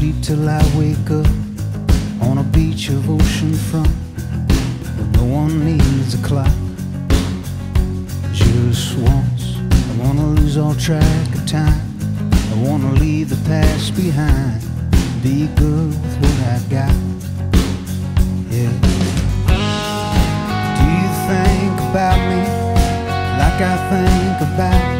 Sleep till I wake up on a beach of ocean front where no one needs a clock. Just once, I wanna lose all track of time. I wanna leave the past behind, be good with what I got. Yeah. Do you think about me like I think about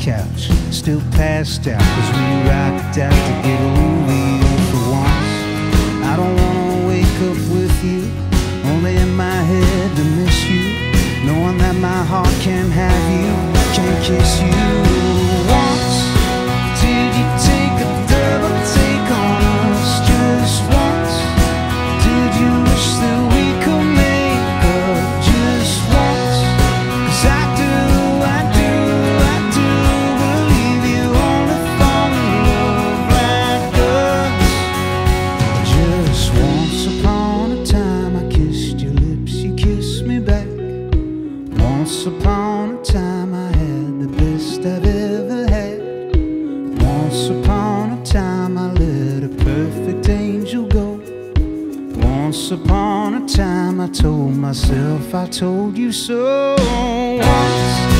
couch. Still passed out cause we rocked out to get over you for once. I don't wanna wake up with you, only in my head to miss you. Knowing that my heart can't have you, can't kiss you Once upon a time I had the best I've ever had. Once upon a time I let a perfect angel go. Once upon a time I told myself I told you so. Once